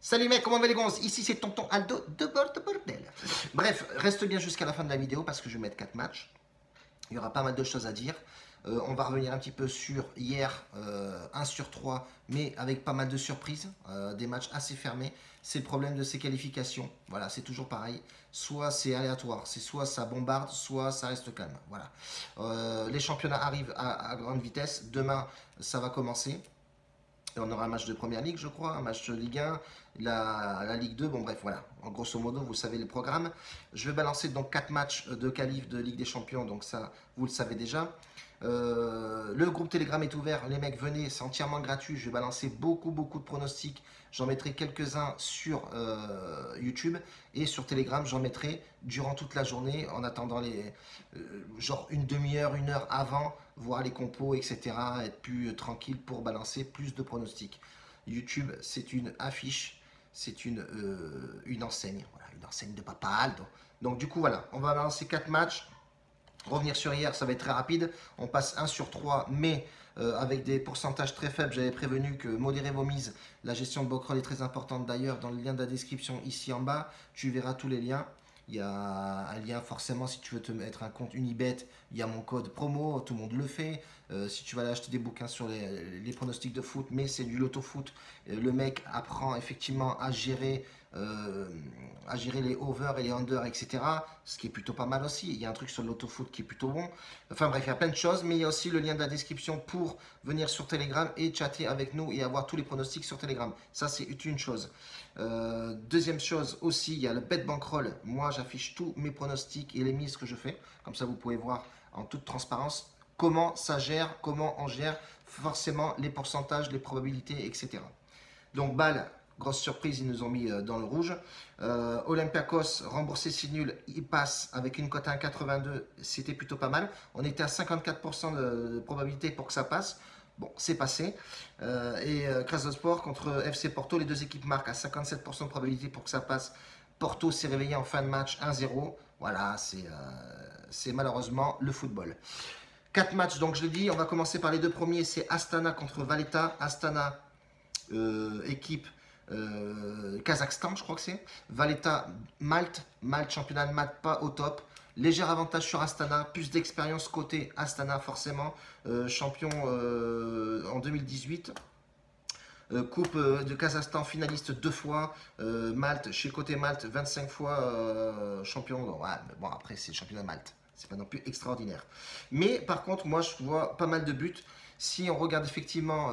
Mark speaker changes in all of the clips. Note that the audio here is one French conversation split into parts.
Speaker 1: Salut mec, comment va les gonzes? Ici c'est tonton Aldo de bordel. Bref, reste bien jusqu'à la fin de la vidéo parce que je vais mettre 4 matchs. Il y aura pas mal de choses à dire. Euh, on va revenir un petit peu sur hier, 1 euh, sur 3, mais avec pas mal de surprises, euh, des matchs assez fermés. C'est le problème de ces qualifications. Voilà, c'est toujours pareil. Soit c'est aléatoire, c'est soit ça bombarde, soit ça reste calme. Voilà. les championnats arrivent à, grande vitesse. Demain, ça va commencer. On aura un match de première ligue, je crois, un match de Ligue 1, la, Ligue 2. Bon, bref, voilà. En grosso modo, vous savez le programme. Je vais balancer donc 4 matchs de qualif de Ligue des Champions, donc ça, vous le savez déjà. Euh, le groupe Telegram est ouvert, les mecs venez, c'est entièrement gratuit. Je vais balancer beaucoup beaucoup de pronostics. J'en mettrai quelques-uns sur euh, YouTube et sur Telegram, j'en mettrai durant toute la journée en attendant les euh, genre une demi-heure, une heure avant, voir les compos, etc. Être plus tranquille pour balancer plus de pronostics. YouTube, c'est une affiche, c'est une, enseigne, une enseigne de Papa Aldo. Donc du coup voilà, on va balancer quatre matchs. Revenir sur hier, ça va être très rapide. On passe 1 sur 3, mais euh, avec des pourcentages très faibles. J'avais prévenu que modérer vos mises. La gestion de Bockroll est très importante d'ailleurs. Dans le lien de la description ici en bas, tu verras tous les liens. Il y a un lien forcément si tu veux te mettre un compte Unibet, il y a mon code promo, tout le monde le fait. Euh, si tu vas aller acheter des bouquins sur les, pronostics de foot, mais c'est du loto foot, euh, le mec apprend effectivement à gérer euh, à gérer les over et les under, etc. Ce qui est plutôt pas mal aussi. Il y a un truc sur l'autofoot qui est plutôt bon. Enfin bref, il y a plein de choses, mais il y a aussi le lien de la description pour venir sur Telegram et chatter avec nous et avoir tous les pronostics sur Telegram. Ça, c'est une chose. Euh, deuxième chose aussi, il y a le bet bankroll. Moi, j'affiche tous mes pronostics et les mises que je fais. Comme ça, vous pouvez voir en toute transparence comment ça gère, comment on gère forcément les pourcentages, les probabilités, etc. Donc, balle, Grosse surprise, ils nous ont mis euh, dans le rouge. Euh, Olympiakos, remboursé si nul, il passe avec une cote à 1,82. C'était plutôt pas mal. On était à 54% de, probabilité pour que ça passe. Bon, c'est passé. Euh, et euh, contre FC Porto, les deux équipes marquent à 57% de probabilité pour que ça passe. Porto s'est réveillé en fin de match 1-0. Voilà, c'est malheureusement le football. Quatre matchs, donc je le dis, on va commencer par les deux premiers. C'est Astana contre Valetta. Astana, équipe euh, Kazakhstan, je crois que c'est. Valetta, Malte. Malte, championnat de Malte, pas au top. Léger avantage sur Astana, plus d'expérience côté Astana, forcément. Euh, champion euh, en 2018. coupe de Kazakhstan, finaliste deux fois. Malte, chez côté Malte, 25 fois champion. bon, après, c'est championnat de Malte. C'est pas non plus extraordinaire. Mais par contre, moi, je vois pas mal de buts. Si on regarde effectivement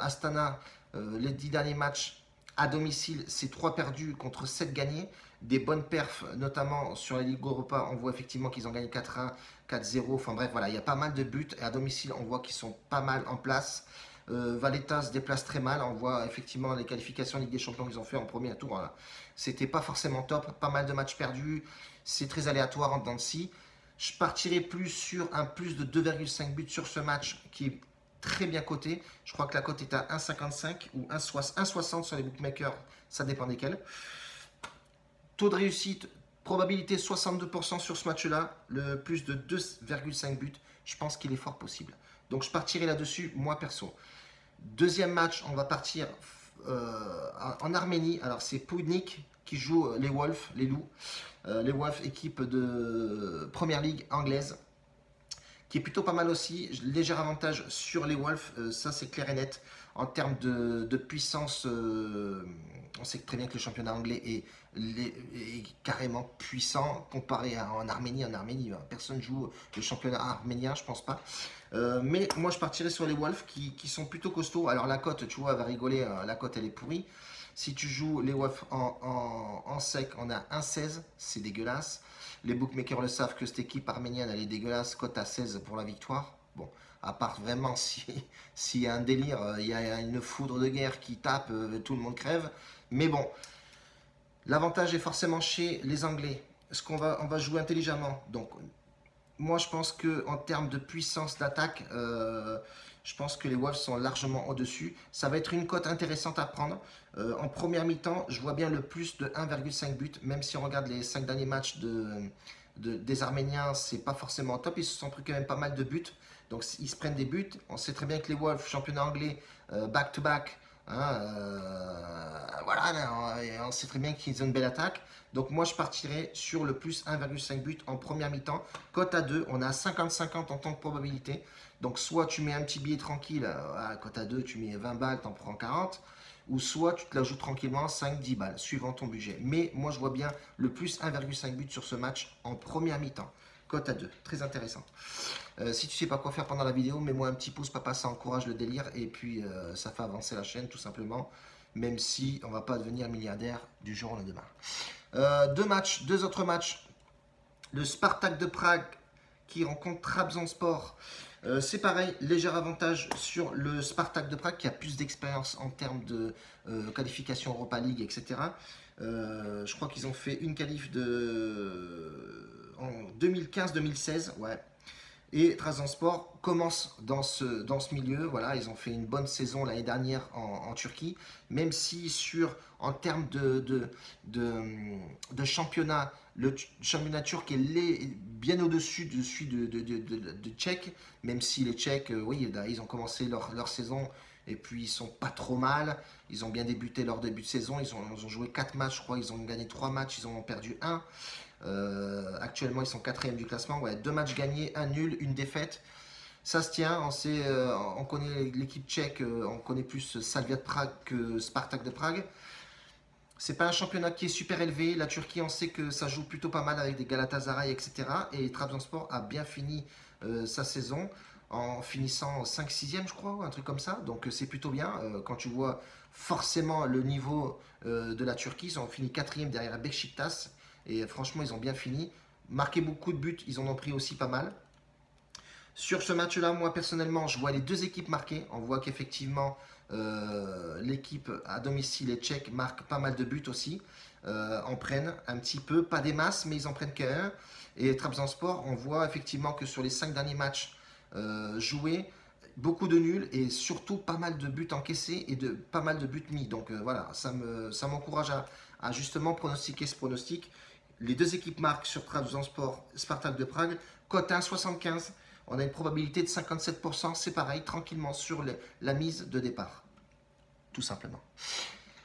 Speaker 1: Astana, les dix derniers matchs, à domicile, c'est 3 perdus contre 7 gagnés. Des bonnes perfs, notamment sur la Ligue Europa, on voit effectivement qu'ils ont gagné 4-1, 4-0. Enfin bref, voilà, il y a pas mal de buts. Et à domicile, on voit qu'ils sont pas mal en place. Euh, Valletta se déplace très mal. On voit effectivement les qualifications Ligue des Champions qu'ils ont fait en premier tour. C'était pas forcément top. Pas mal de matchs perdus. C'est très aléatoire en dents Je partirai plus sur un plus de 2,5 buts sur ce match qui est très bien coté. Je crois que la cote est à 1,55 ou 1,60 sur les bookmakers, ça dépend desquels. Taux de réussite, probabilité 62% sur ce match-là, le plus de 2,5 buts, je pense qu'il est fort possible. Donc je partirai là-dessus, moi perso. Deuxième match, on va partir euh, en Arménie. Alors c'est Poudnik qui joue les Wolves, les Loups. Euh, les Wolves, équipe de Première Ligue anglaise qui est plutôt pas mal aussi. Léger avantage sur les Wolves, euh, ça c'est clair et net. En termes de, puissance, euh, on sait très bien que le championnat anglais est, carrément puissant comparé à, en Arménie. En Arménie, hein, personne joue le championnat arménien, je pense pas. Euh, mais moi je partirais sur les Wolves qui, sont plutôt costauds. Alors la cote, tu vois, elle va rigoler, la cote elle est pourrie. Si tu joues les Wolves en, sec, on a 1,16, c'est dégueulasse. Les bookmakers le savent que cette équipe arménienne, elle est dégueulasse, cote à 16 pour la victoire. Bon, à part vraiment s'il y a un délire, euh, il y a une foudre de guerre qui tape, euh, tout le monde crève. Mais bon, l'avantage est forcément chez les Anglais. Ce qu'on va, on va jouer intelligemment? Donc, moi, je pense que en termes de puissance d'attaque, euh, je pense que les Wolves sont largement au-dessus. Ça va être une cote intéressante à prendre. En première mi-temps, je vois bien le plus de 1,5 but, même si on regarde les 5 derniers matchs de, des Arméniens, c'est pas forcément top. Ils se sont pris quand même pas mal de buts. Donc ils se prennent des buts. On sait très bien que les Wolves, championnat anglais, back-to-back, Hein, euh, voilà, on sait très bien qu'ils ont une belle attaque. Donc moi, je partirai sur le plus 1,5 but en première mi-temps. Cote à 2, on a 50-50 en tant que probabilité. Donc soit tu mets un petit billet tranquille, euh, à cote à 2, tu mets 20 balles, tu en prends 40. Ou soit tu te l'ajoutes tranquillement 5-10 balles, suivant ton budget. Mais moi, je vois bien le plus 1,5 but sur ce match en première mi-temps. Cote à 2, très intéressant. Euh, si tu sais pas quoi faire pendant la vidéo, mets-moi un petit pouce, papa, ça encourage le délire. Et puis, euh, ça fait avancer la chaîne, tout simplement. Même si on va pas devenir milliardaire du jour au lendemain. Euh, deux matchs, deux autres matchs. Le Spartak de Prague qui rencontre Trabzonspor. Euh, c'est pareil, léger avantage sur le Spartak de Prague qui a plus d'expérience en termes de qualification Europa League, etc. je crois qu'ils ont fait une qualif de... en 2015-2016, ouais. Et Trabzonspor commence dans ce, dans ce milieu. Voilà, ils ont fait une bonne saison l'année dernière en, Turquie, même si sur en termes de, de, de, championnat, le championnat turc est bien au-dessus de celui de, de, même si les Tchèques, euh, oui, bah, ils ont commencé leur, leur, saison et puis ils sont pas trop mal. Ils ont bien débuté leur début de saison. Ils ont, joué 4 matchs, je crois. Ils ont gagné 3 matchs, ils ont perdu 1. Euh, actuellement, ils sont quatrième du classement. Ouais, deux matchs gagnés, un nul, une défaite. Ça se tient. On, sait, euh, on connaît l'équipe tchèque. Euh, on connaît plus Salvia de Prague que Spartak de Prague. C'est pas un championnat qui est super élevé. La Turquie, on sait que ça joue plutôt pas mal avec des Galatasaray, etc. Et Trabzonspor a bien fini sa saison en finissant 5-6e, je crois, un truc comme ça. Donc c'est plutôt bien. quand tu vois forcément le niveau de la Turquie, ils ont fini 4e derrière Beşiktaş et franchement, ils ont bien fini. Marqué beaucoup de buts, ils en ont pris aussi pas mal. Sur ce match-là, moi personnellement, je vois les deux équipes marquer. On voit qu'effectivement, euh, l'équipe à domicile, les Tchèques, marquent pas mal de buts aussi. Euh, en prennent un petit peu, pas des masses, mais ils en prennent qu'un. Et Trabzonspor, on voit effectivement que sur les cinq derniers matchs euh, joués, beaucoup de nuls et surtout pas mal de buts encaissés et de pas mal de buts mis. Donc voilà, ça m'encourage à, à, justement pronostiquer ce pronostic. Les deux équipes marquent sur Trabzonspor, Spartak de Prague. Cote 1,75. On a une probabilité de 57%. C'est pareil, tranquillement sur la mise de départ. Tout simplement.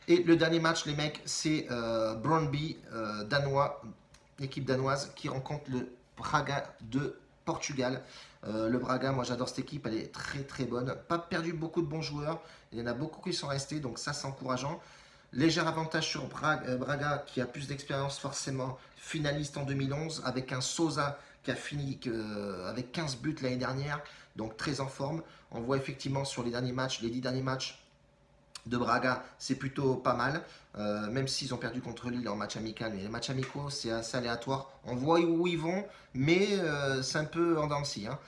Speaker 1: Et le dernier match, les mecs, c'est euh, Brøndby, euh, danois, équipe danoise, qui rencontre le Braga de Portugal. Euh, le Braga, moi j'adore cette équipe, elle est très très bonne. Pas perdu beaucoup de bons joueurs, il y en a beaucoup qui sont restés, donc ça c'est encourageant. Léger avantage sur euh, Braga, qui a plus d'expérience forcément, finaliste en 2011, avec un Sosa qui a fini euh, avec 15 buts l'année dernière, donc très en forme. On voit effectivement sur les derniers matchs, les 10 derniers matchs de Braga, c'est plutôt pas mal, euh, même s'ils ont perdu contre Lille en match amical. Mais les matchs amicaux, c'est assez aléatoire. On voit où ils vont, mais c'est un peu en dents hein.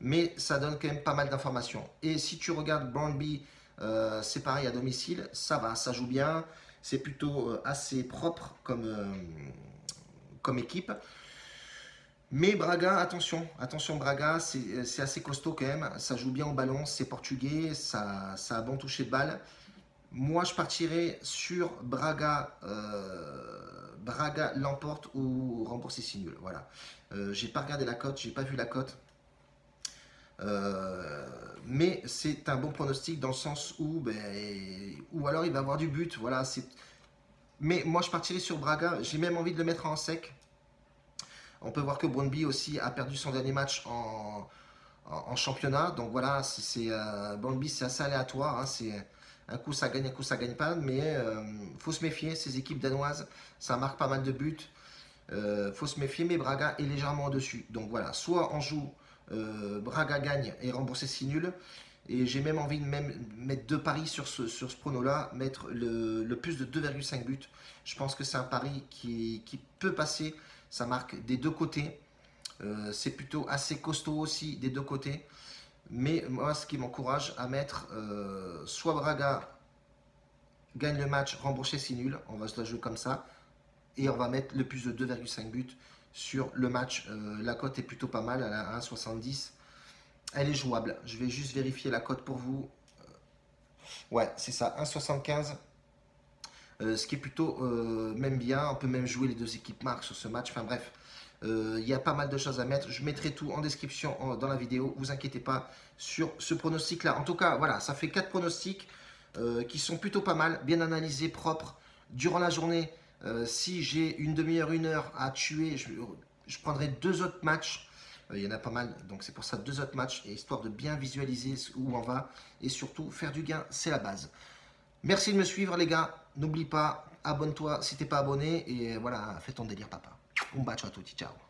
Speaker 1: Mais ça donne quand même pas mal d'informations. Et si tu regardes Brøndby euh, c'est pareil à domicile, ça va, ça joue bien. C'est plutôt euh, assez propre comme, euh, comme équipe. Mais Braga, attention, attention Braga, c'est assez costaud quand même. Ça joue bien au ballon, c'est portugais, ça, ça a bon toucher de balle. Moi, je partirais sur Braga, Braga l'emporte ou rembourser si nul. Voilà. j'ai pas regardé la cote, j'ai pas vu la cote. Euh, mais c'est un bon pronostic dans le sens où, ben, ou alors il va avoir du but. Voilà. Mais moi, je partirai sur Braga. J'ai même envie de le mettre en sec. On peut voir que Brøndby aussi a perdu son dernier match en, championnat. Donc voilà, c'est euh, c'est assez aléatoire. Hein. c'est un coup ça gagne, un coup ça gagne pas. Mais euh, faut se méfier. Ces équipes danoises, ça marque pas mal de buts. Euh, faut se méfier, mais Braga est légèrement au-dessus. Donc voilà, soit on joue euh, Braga gagne et rembourser si nul. Et j'ai même envie de même mettre deux paris sur ce, sur ce prono-là, mettre le, plus de 2,5 buts. Je pense que c'est un pari qui, peut passer. Ça marque des deux côtés. Euh, c'est plutôt assez costaud aussi des deux côtés. Mais moi, ce qui m'encourage à mettre euh, soit Braga gagne le match, rembourser si nul. On va se la jouer comme ça. Et on va mettre le plus de 2,5 buts sur le match. Euh, la cote est plutôt pas mal, elle a 1,70. Elle est jouable. Je vais juste vérifier la cote pour vous. Euh, ouais, c'est ça, 1,75. Euh, ce qui est plutôt même bien. On peut même jouer les deux équipes marques sur ce match. Enfin bref, il y a pas mal de choses à mettre. Je mettrai tout en description dans la vidéo. Vous inquiétez pas sur ce pronostic-là. En tout cas, voilà, ça fait 4 pronostics. euh, qui sont plutôt pas mal, bien analysés, propres. Durant la journée, euh, si j'ai une demi-heure, une heure à tuer, je, prendrai deux autres matchs. Euh, il y en a pas mal, donc c'est pour ça deux autres matchs, et histoire de bien visualiser où on va, et surtout faire du gain, c'est la base. Merci de me suivre les gars, n'oublie pas, abonne-toi si t'es pas abonné, et voilà, fais ton délire papa. Un bacio a tutti, ciao